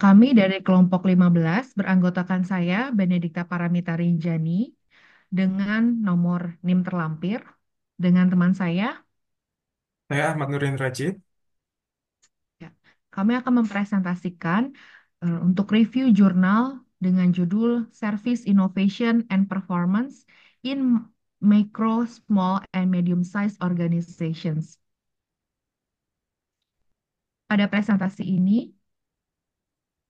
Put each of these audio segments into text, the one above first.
Kami dari kelompok 15 beranggotakan saya, Benedikta Paramita Rinjani, dengan nomor NIM terlampir, dengan teman saya, Saya Ahmad Nurdin Rajid. ya, kami akan mempresentasikan eh, untuk review jurnal dengan judul Service Innovation and Performance in Micro, Small, and Medium-Sized Organizations. Pada presentasi ini,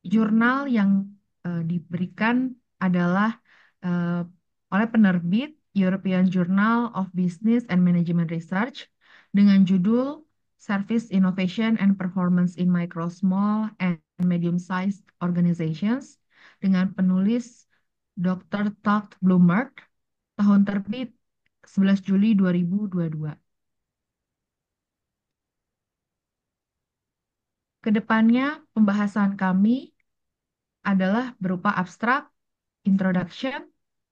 jurnal yang eh, diberikan adalah eh, oleh penerbit European Journal of Business and Management Research dengan judul Service Innovation and Performance in Micro, Small, and Medium-Sized Organizations dengan penulis Dr. Todd Blumert, tahun terbit 11 Juli 2022. Ke depannya pembahasan kami adalah berupa abstrak, introduction,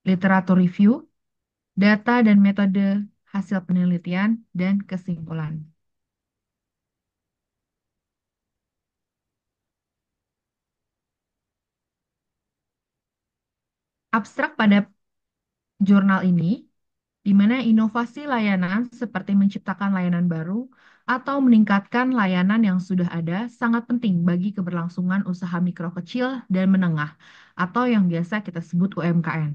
literatur review, data dan metode hasil penelitian, dan kesimpulan. Abstrak pada jurnal ini, di mana inovasi layanan seperti menciptakan layanan baru atau meningkatkan layanan yang sudah ada sangat penting bagi keberlangsungan usaha mikro kecil dan menengah atau yang biasa kita sebut UMKM.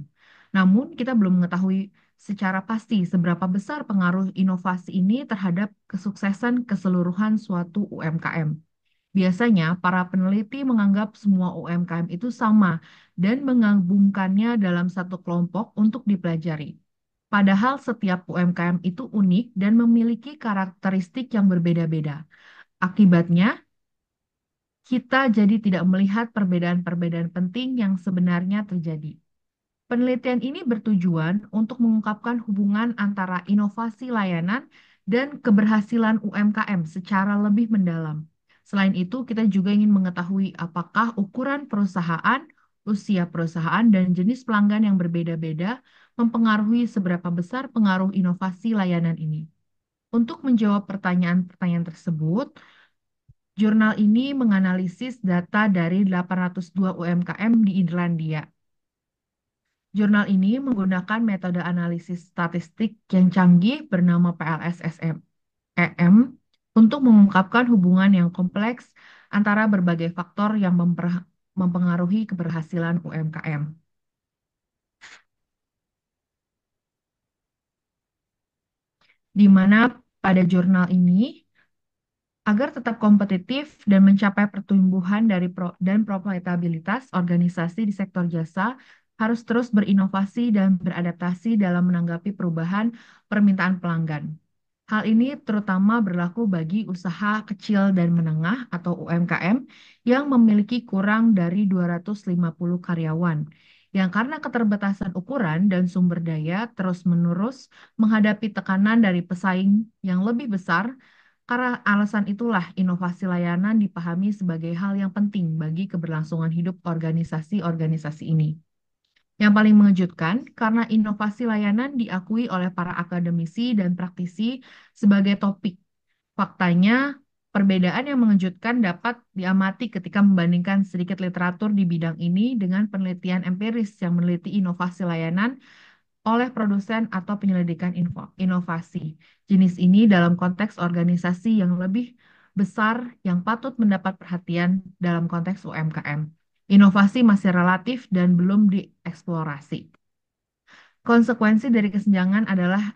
Namun, kita belum mengetahui secara pasti seberapa besar pengaruh inovasi ini terhadap kesuksesan keseluruhan suatu UMKM. Biasanya, para peneliti menganggap semua UMKM itu sama dan menggabungkannya dalam satu kelompok untuk dipelajari. Padahal setiap UMKM itu unik dan memiliki karakteristik yang berbeda-beda. Akibatnya, kita jadi tidak melihat perbedaan-perbedaan penting yang sebenarnya terjadi. Penelitian ini bertujuan untuk mengungkapkan hubungan antara inovasi layanan dan keberhasilan UMKM secara lebih mendalam. Selain itu, kita juga ingin mengetahui apakah ukuran perusahaan, usia perusahaan, dan jenis pelanggan yang berbeda-beda mempengaruhi seberapa besar pengaruh inovasi layanan ini. Untuk menjawab pertanyaan-pertanyaan tersebut, jurnal ini menganalisis data dari 802 UMKM di Irlandia. Jurnal ini menggunakan metode analisis statistik yang canggih bernama PLSSM EM untuk mengungkapkan hubungan yang kompleks antara berbagai faktor yang mempengaruhi keberhasilan UMKM. Di mana pada jurnal ini agar tetap kompetitif dan mencapai pertumbuhan dari pro dan profitabilitas organisasi di sektor jasa harus terus berinovasi dan beradaptasi dalam menanggapi perubahan permintaan pelanggan. Hal ini terutama berlaku bagi usaha kecil dan menengah atau UMKM yang memiliki kurang dari 250 karyawan yang karena keterbatasan ukuran dan sumber daya terus-menerus menghadapi tekanan dari pesaing yang lebih besar karena alasan itulah inovasi layanan dipahami sebagai hal yang penting bagi keberlangsungan hidup organisasi-organisasi ini. Yang paling mengejutkan, karena inovasi layanan diakui oleh para akademisi dan praktisi sebagai topik. Faktanya, perbedaan yang mengejutkan dapat diamati ketika membandingkan sedikit literatur di bidang ini dengan penelitian empiris yang meneliti inovasi layanan oleh produsen atau penyelidikan inovasi. Jenis ini dalam konteks organisasi yang lebih besar yang patut mendapat perhatian dalam konteks UMKM. Inovasi masih relatif dan belum dieksplorasi. Konsekuensi dari kesenjangan adalah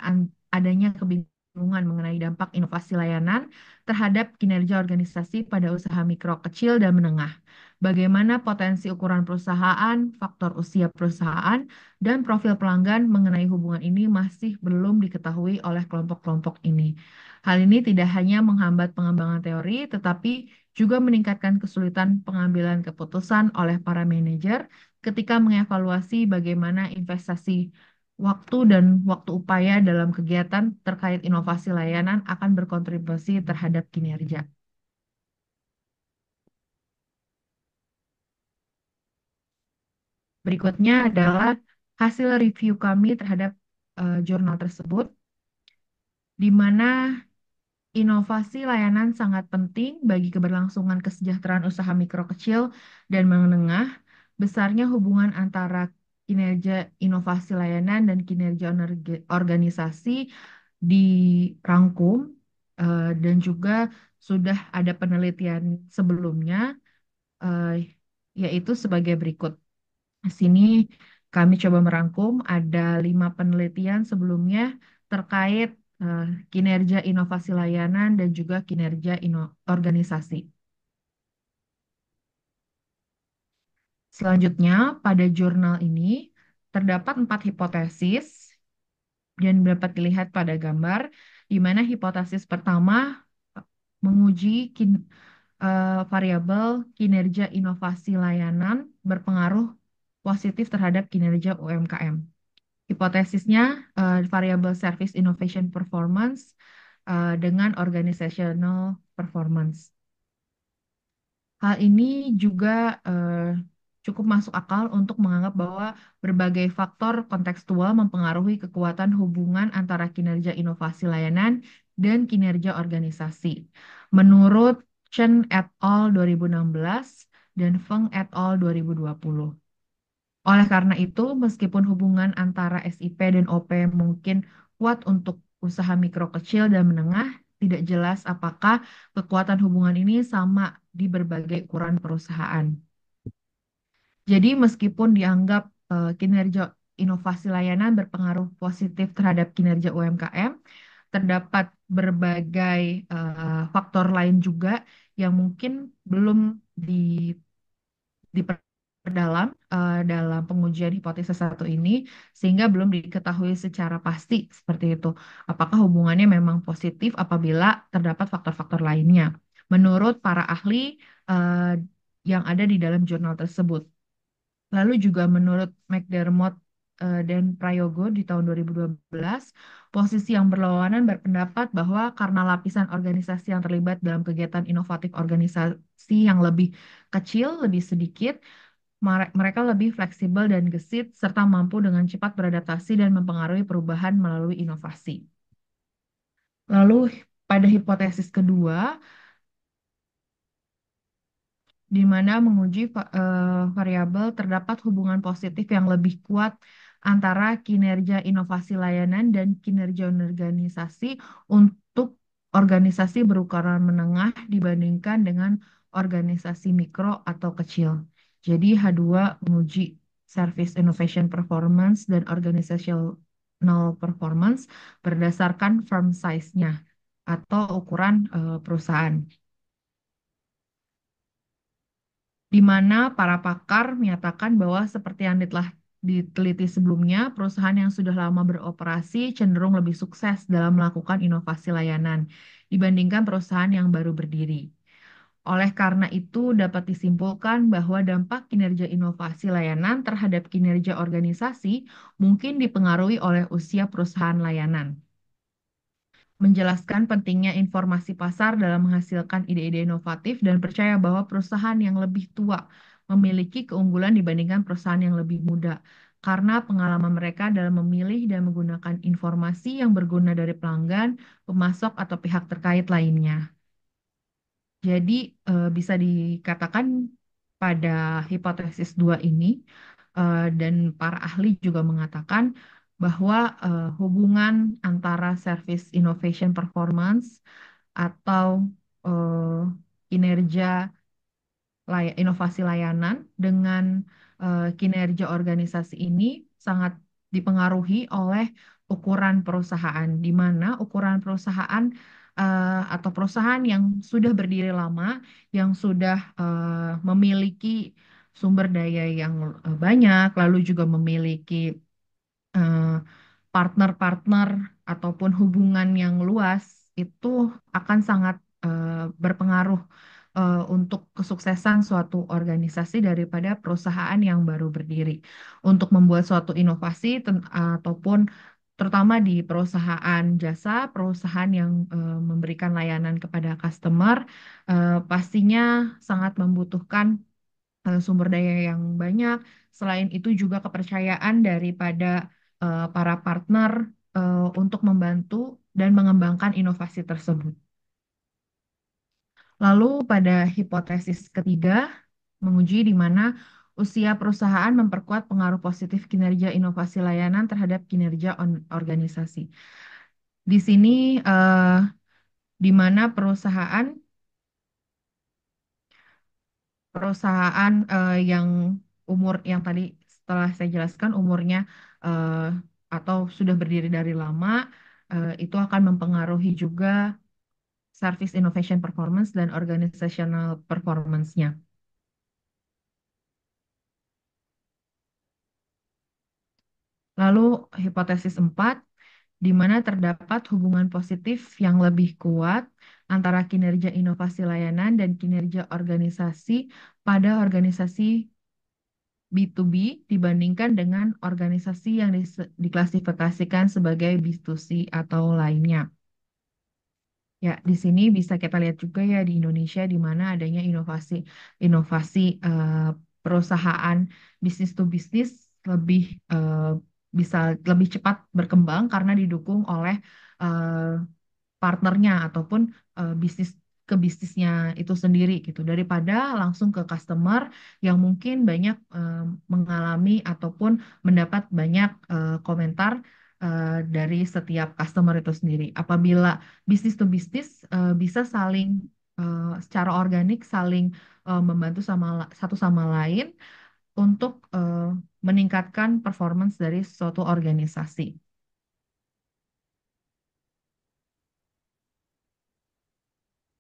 adanya kebingungan mengenai dampak inovasi layanan terhadap kinerja organisasi pada usaha mikro, kecil, dan menengah. Bagaimana potensi ukuran perusahaan, faktor usia perusahaan, dan profil pelanggan mengenai hubungan ini masih belum diketahui oleh kelompok-kelompok ini. Hal ini tidak hanya menghambat pengembangan teori, tetapi juga meningkatkan kesulitan pengambilan keputusan oleh para manajer ketika mengevaluasi bagaimana investasi waktu dan waktu upaya dalam kegiatan terkait inovasi layanan akan berkontribusi terhadap kinerja. Berikutnya adalah hasil review kami terhadap uh, jurnal tersebut, di mana Inovasi layanan sangat penting bagi keberlangsungan kesejahteraan usaha mikro kecil dan menengah. Besarnya hubungan antara kinerja inovasi layanan dan kinerja organisasi dirangkum eh, dan juga sudah ada penelitian sebelumnya eh, yaitu sebagai berikut. Di sini kami coba merangkum ada lima penelitian sebelumnya terkait eh, kinerja inovasi layanan dan juga kinerja organisasi. Selanjutnya, pada jurnal ini terdapat empat hipotesis dan dapat dilihat pada gambar, di mana hipotesis pertama eh, menguji kin- eh, variabel kinerja inovasi layanan berpengaruh positif terhadap kinerja UMKM. Hipotesisnya eh, variabel service innovation performance eh, dengan organizational performance. Hal ini juga eh, cukup masuk akal untuk menganggap bahwa berbagai faktor kontekstual mempengaruhi kekuatan hubungan antara kinerja inovasi layanan dan kinerja organisasi. Menurut Chen et al. 2016 dan Feng et al. 2020. Oleh karena itu, meskipun hubungan antara SIP dan OP mungkin kuat untuk usaha mikro kecil dan menengah, tidak jelas apakah kekuatan hubungan ini sama di berbagai ukuran perusahaan. Jadi, meskipun dianggap eh, kinerja inovasi layanan berpengaruh positif terhadap kinerja UMKM, terdapat berbagai eh, faktor lain juga yang mungkin belum di diperdalam eh, dalam pengujian hipotesis satu ini sehingga belum diketahui secara pasti seperti itu. Apakah hubungannya memang positif apabila terdapat faktor-faktor lainnya? Menurut para ahli eh, yang ada di dalam jurnal tersebut. Lalu juga menurut McDermott eh, dan Prayogo di tahun 2012, posisi yang berlawanan berpendapat bahwa karena lapisan organisasi yang terlibat dalam kegiatan inovatif organisasi yang lebih kecil, lebih sedikit, mereka lebih fleksibel dan gesit, serta mampu dengan cepat beradaptasi dan mempengaruhi perubahan melalui inovasi. Lalu pada hipotesis kedua, di mana menguji eh, variabel terdapat hubungan positif yang lebih kuat antara kinerja inovasi layanan dan kinerja organisasi untuk organisasi berukuran menengah dibandingkan dengan organisasi mikro atau kecil. Jadi H2 menguji Service Innovation Performance dan Organizational Performance berdasarkan firm size-nya atau ukuran eh, perusahaan. Di mana para pakar menyatakan bahwa seperti yang telah diteliti sebelumnya, perusahaan yang sudah lama beroperasi cenderung lebih sukses dalam melakukan inovasi layanan dibandingkan perusahaan yang baru berdiri. Oleh karena itu, dapat disimpulkan bahwa dampak kinerja inovasi layanan terhadap kinerja organisasi mungkin dipengaruhi oleh usia perusahaan layanan menjelaskan pentingnya informasi pasar dalam menghasilkan ide-ide inovatif dan percaya bahwa perusahaan yang lebih tua memiliki keunggulan dibandingkan perusahaan yang lebih muda karena pengalaman mereka dalam memilih dan menggunakan informasi yang berguna dari pelanggan, pemasok, atau pihak terkait lainnya. Jadi eh, bisa dikatakan pada hipotesis dua ini eh, dan para ahli juga mengatakan bahwa eh, hubungan antara service innovation performance atau eh, kinerja lay- inovasi layanan dengan eh, kinerja organisasi ini sangat dipengaruhi oleh ukuran perusahaan, di mana ukuran perusahaan eh, atau perusahaan yang sudah berdiri lama, yang sudah eh, memiliki sumber daya yang banyak, lalu juga memiliki eh, partner-partner ataupun hubungan yang luas itu akan sangat eh, berpengaruh eh, untuk kesuksesan suatu organisasi daripada perusahaan yang baru berdiri. Untuk membuat suatu inovasi ataupun terutama di perusahaan jasa, perusahaan yang eh, memberikan layanan kepada customer, eh, pastinya sangat membutuhkan eh, sumber daya yang banyak. Selain itu juga kepercayaan daripada eh, para partner eh, untuk membantu dan mengembangkan inovasi tersebut. Lalu pada hipotesis ketiga, menguji di mana usia perusahaan memperkuat pengaruh positif kinerja inovasi layanan terhadap kinerja on- organisasi. Di sini eh, di mana perusahaan perusahaan eh, yang umur yang tadi setelah saya jelaskan umurnya eh, atau sudah berdiri dari lama eh, itu akan mempengaruhi juga service innovation performance dan organizational performance-nya. Lalu hipotesis 4 di mana terdapat hubungan positif yang lebih kuat antara kinerja inovasi layanan dan kinerja organisasi pada organisasi B2B dibandingkan dengan organisasi yang diklasifikasikan sebagai B2C atau lainnya. Ya, di sini bisa kita lihat juga ya di Indonesia di mana adanya inovasi inovasi eh, perusahaan bisnis to bisnis lebih eh, bisa lebih cepat berkembang karena didukung oleh eh, partnernya ataupun eh, bisnis ke bisnisnya itu sendiri gitu daripada langsung ke customer yang mungkin banyak eh, mengalami ataupun mendapat banyak eh, komentar eh, dari setiap customer itu sendiri. Apabila bisnis to bisnis bisa saling secara organik saling membantu sama satu sama lain untuk meningkatkan performance dari suatu organisasi.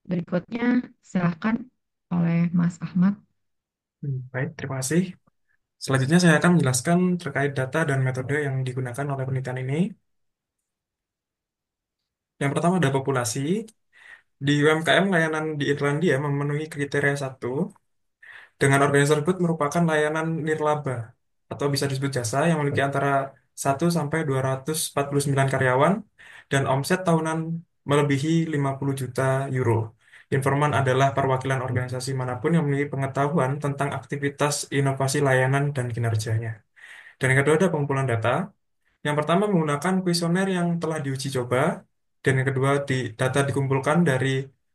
Berikutnya, silakan oleh Mas Ahmad. Hmm, Baik, terima kasih. Selanjutnya saya akan menjelaskan terkait data dan metode yang digunakan oleh penelitian ini. Yang pertama ada populasi. Di UMKM layanan di Irlandia memenuhi kriteria satu dengan organisasi tersebut merupakan layanan nirlaba atau bisa disebut jasa yang memiliki antara satu sampai 249 karyawan dan omset tahunan melebihi 50 juta euro. Informan adalah perwakilan organisasi mana pun yang memiliki pengetahuan tentang aktivitas inovasi layanan dan kinerjanya. Dan yang kedua ada pengumpulan data. Yang pertama menggunakan kuesioner yang telah diuji coba, dan yang kedua di, data dikumpulkan dari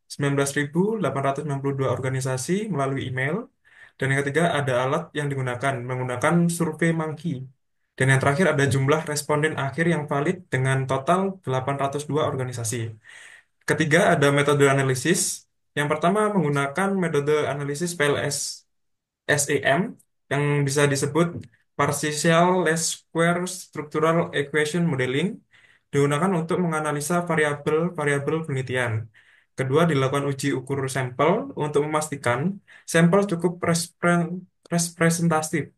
19.892 organisasi melalui email, dan yang ketiga ada alat yang digunakan menggunakan survei Monkey. Dan yang terakhir ada jumlah responden akhir yang valid dengan total 802 organisasi. Ketiga ada metode analisis. Yang pertama menggunakan metode analisis PLS SEM yang bisa disebut Partial Least Square Structural Equation Modeling digunakan untuk menganalisa variabel-variabel penelitian. Kedua, dilakukan uji ukur sampel untuk memastikan sampel cukup representatif.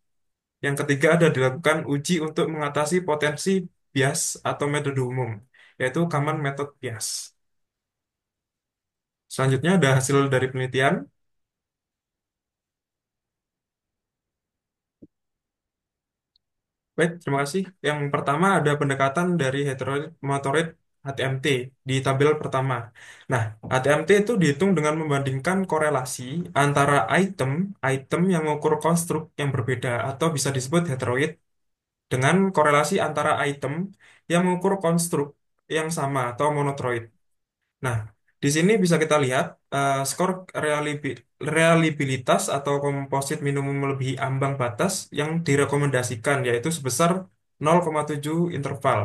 Yang ketiga, ada dilakukan uji untuk mengatasi potensi bias atau metode umum, yaitu Kalman Method Bias. Selanjutnya ada hasil dari penelitian. Baik, terima kasih. Yang pertama ada pendekatan dari heteroid motoid HTMT di tabel pertama. Nah, HTMT itu dihitung dengan membandingkan korelasi antara item-item yang mengukur konstruk yang berbeda atau bisa disebut heteroid dengan korelasi antara item yang mengukur konstruk yang sama atau monotroid. Nah, di sini bisa kita lihat eh, skor reliabilitas atau komposit minimum melebihi ambang batas yang direkomendasikan yaitu sebesar 0,7 interval.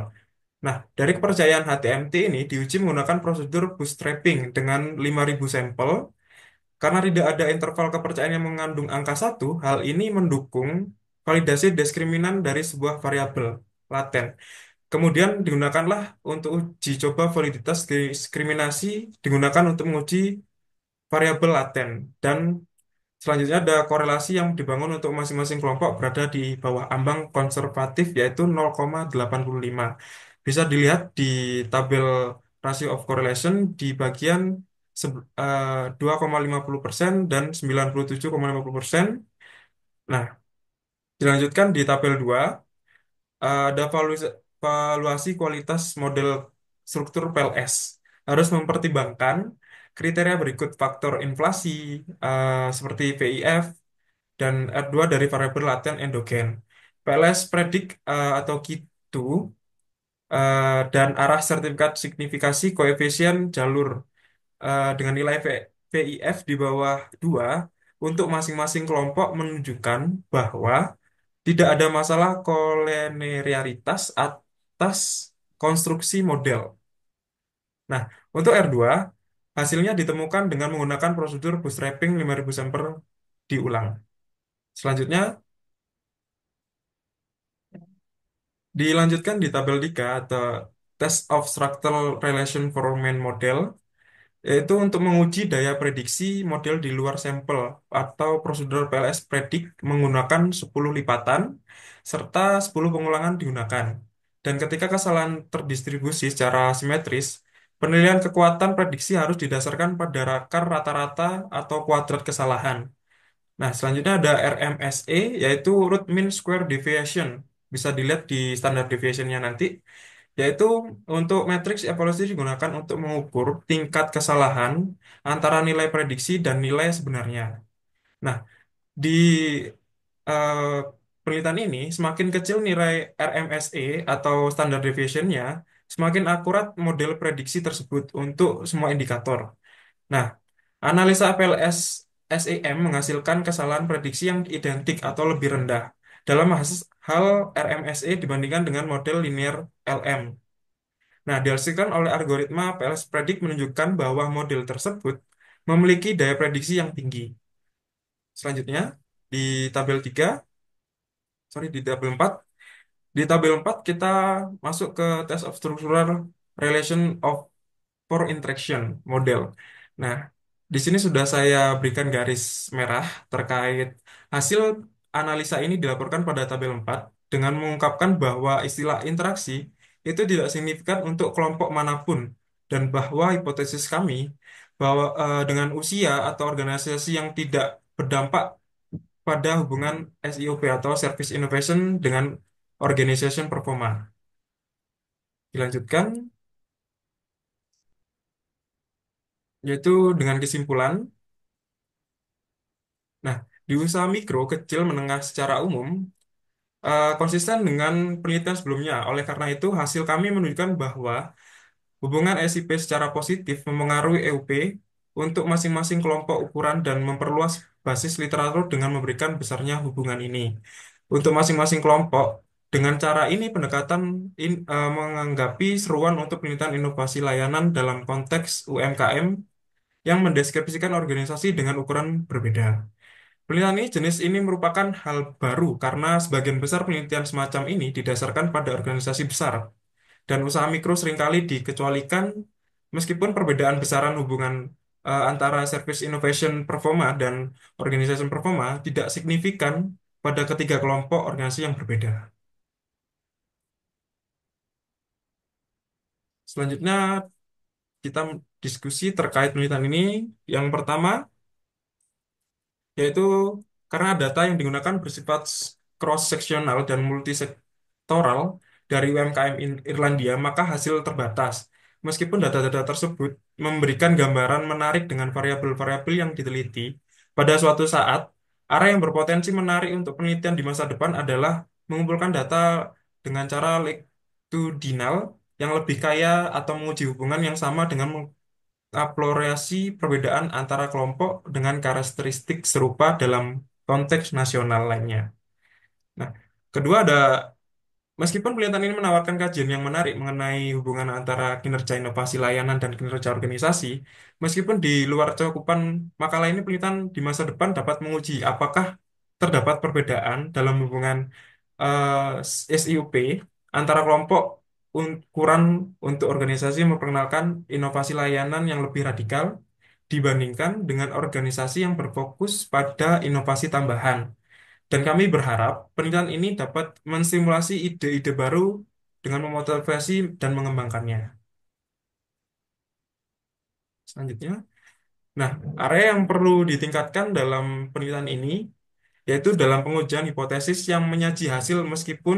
Nah, dari kepercayaan HTMT ini diuji menggunakan prosedur bootstrapping dengan 5.000 sampel. Karena tidak ada interval kepercayaan yang mengandung angka satu, hal ini mendukung validasi diskriminan dari sebuah variabel laten. Kemudian digunakanlah untuk uji coba validitas diskriminasi digunakan untuk menguji variabel laten dan selanjutnya ada korelasi yang dibangun untuk masing-masing kelompok berada di bawah ambang konservatif yaitu 0,85. Bisa dilihat di tabel ratio of correlation di bagian seb- eh, 2,50% dan 97,50%. Nah, dilanjutkan di tabel 2 eh, ada valuasi, valuasi kualitas model struktur PLS. Harus mempertimbangkan kriteria berikut faktor inflasi eh, seperti VIF dan R2 dari variabel laten endogen. PLS predik eh, atau Q2 eh, dan arah sertifikat signifikasi koefisien jalur dengan nilai V VIF di bawah 2 untuk masing-masing kelompok menunjukkan bahwa tidak ada masalah kolenerialitas atas konstruksi model. Nah, untuk R2, hasilnya ditemukan dengan menggunakan prosedur bootstrapping 5000 sampel diulang. Selanjutnya, dilanjutkan di tabel 3 atau Test of Structural Relation for Main Model, yaitu untuk menguji daya prediksi model di luar sampel atau prosedur PLS predik menggunakan 10 lipatan serta 10 pengulangan digunakan. Dan ketika kesalahan terdistribusi secara simetris, penilaian kekuatan prediksi harus didasarkan pada akar rata-rata atau kuadrat kesalahan. Nah, selanjutnya ada RMSE, yaitu Root Mean Square Deviation. Bisa dilihat di standar deviation-nya nanti yaitu untuk matriks evaluasi digunakan untuk mengukur tingkat kesalahan antara nilai prediksi dan nilai sebenarnya. Nah, di eh, penelitian ini, semakin kecil nilai RMSE atau standard deviation-nya, semakin akurat model prediksi tersebut untuk semua indikator. Nah, analisa PLS SEM menghasilkan kesalahan prediksi yang identik atau lebih rendah dalam hal RMSE dibandingkan dengan model linear LM. Nah, dihasilkan oleh algoritma PLS Predict menunjukkan bahwa model tersebut memiliki daya prediksi yang tinggi. Selanjutnya, di tabel 3, sorry, di tabel 4, di tabel 4 kita masuk ke test of structural relation of for interaction model. Nah, di sini sudah saya berikan garis merah terkait hasil analisa ini dilaporkan pada tabel 4 dengan mengungkapkan bahwa istilah interaksi itu tidak signifikan untuk kelompok mana pun dan bahwa hipotesis kami bahwa eh, dengan usia atau organisasi yang tidak berdampak pada hubungan SIOP atau Service Innovation dengan Organization Performa. Dilanjutkan, yaitu dengan kesimpulan Nah, di usaha mikro, kecil, menengah secara umum, eh, konsisten dengan penelitian sebelumnya. Oleh karena itu, hasil kami menunjukkan bahwa hubungan SIP secara positif memengaruhi EUP untuk masing-masing kelompok ukuran dan memperluas basis literatur dengan memberikan besarnya hubungan ini. Untuk masing-masing kelompok, dengan cara ini pendekatan in, eh, menganggapi seruan untuk penelitian inovasi layanan dalam konteks UMKM yang mendeskripsikan organisasi dengan ukuran berbeda. Penelitian ini jenis ini merupakan hal baru karena sebagian besar penelitian semacam ini didasarkan pada organisasi besar dan usaha mikro sering kali dikecualikan meskipun perbedaan besaran hubungan eh, antara service innovation performa dan organization performa tidak signifikan pada ketiga kelompok organisasi yang berbeda. Selanjutnya kita diskusi terkait penelitian ini. Yang pertama, yaitu karena data yang digunakan bersifat cross-seksional dan multisektoral dari UMKM Irlandia, maka hasil terbatas. Meskipun data-data tersebut memberikan gambaran menarik dengan variabel-variabel yang diteliti, pada suatu saat, area yang berpotensi menarik untuk penelitian di masa depan adalah mengumpulkan data dengan cara longitudinal yang lebih kaya atau menguji hubungan yang sama dengan eksplorasi perbedaan antara kelompok dengan karakteristik serupa dalam konteks nasional lainnya. Nah, kedua ada Meskipun penelitian ini menawarkan kajian yang menarik mengenai hubungan antara kinerja inovasi layanan dan kinerja organisasi, meskipun di luar cakupan makalah ini penelitian di masa depan dapat menguji apakah terdapat perbedaan dalam hubungan eh, SIUP antara kelompok ukuran untuk organisasi yang memperkenalkan inovasi layanan yang lebih radikal dibandingkan dengan organisasi yang berfokus pada inovasi tambahan. Dan kami berharap penelitian ini dapat menstimulasi ide-ide baru dengan memotivasi dan mengembangkannya. Selanjutnya, nah, area yang perlu ditingkatkan dalam penelitian ini yaitu dalam pengujian hipotesis yang menyaji hasil meskipun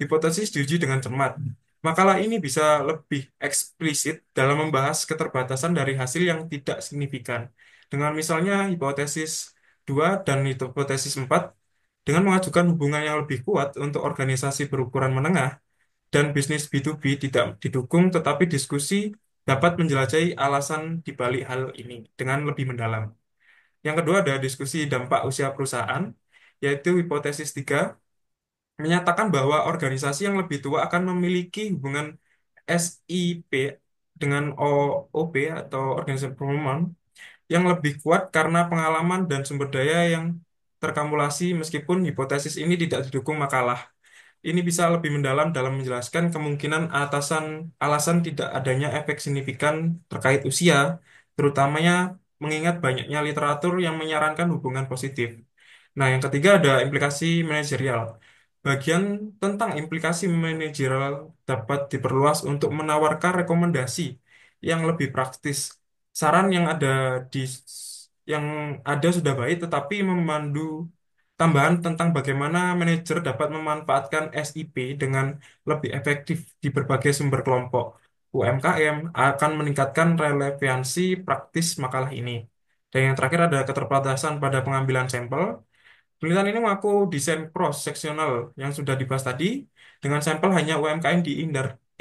hipotesis diuji dengan cermat. Makalah ini bisa lebih eksplisit dalam membahas keterbatasan dari hasil yang tidak signifikan. Dengan misalnya hipotesis 2 dan hipotesis 4 dengan mengajukan hubungan yang lebih kuat untuk organisasi berukuran menengah dan bisnis B2B tidak didukung tetapi diskusi dapat menjelajahi alasan di balik hal ini dengan lebih mendalam. Yang kedua ada diskusi dampak usia perusahaan, yaitu hipotesis tiga menyatakan bahwa organisasi yang lebih tua akan memiliki hubungan SIP dengan OOP atau Organisasi Performance yang lebih kuat karena pengalaman dan sumber daya yang terkumulasi meskipun hipotesis ini tidak didukung makalah. Ini bisa lebih mendalam dalam menjelaskan kemungkinan atasan alasan tidak adanya efek signifikan terkait usia, terutamanya mengingat banyaknya literatur yang menyarankan hubungan positif. Nah, yang ketiga ada implikasi manajerial. Bagian tentang implikasi manajerial dapat diperluas untuk menawarkan rekomendasi yang lebih praktis. Saran yang ada di yang ada sudah baik, tetapi memandu tambahan tentang bagaimana manajer dapat memanfaatkan SIP dengan lebih efektif di berbagai sumber kelompok UMKM akan meningkatkan relevansi praktis makalah ini. Dan yang terakhir ada keterbatasan pada pengambilan sampel. Penelitian ini mengaku desain cross-seksional yang sudah dibahas tadi dengan sampel hanya UMKM di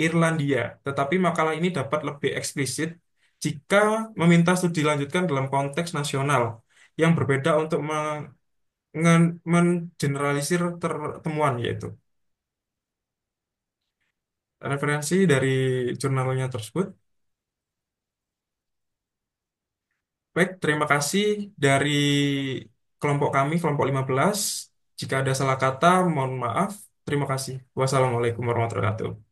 Irlandia. Tetapi makalah ini dapat lebih eksplisit jika meminta studi dilanjutkan dalam konteks nasional yang berbeda untuk ngen- mengeneralisir ter- temuan yaitu referensi dari jurnalnya tersebut. Baik, terima kasih dari kelompok kami, kelompok 15. Jika ada salah kata, mohon maaf. Terima kasih. Wassalamualaikum warahmatullahi wabarakatuh.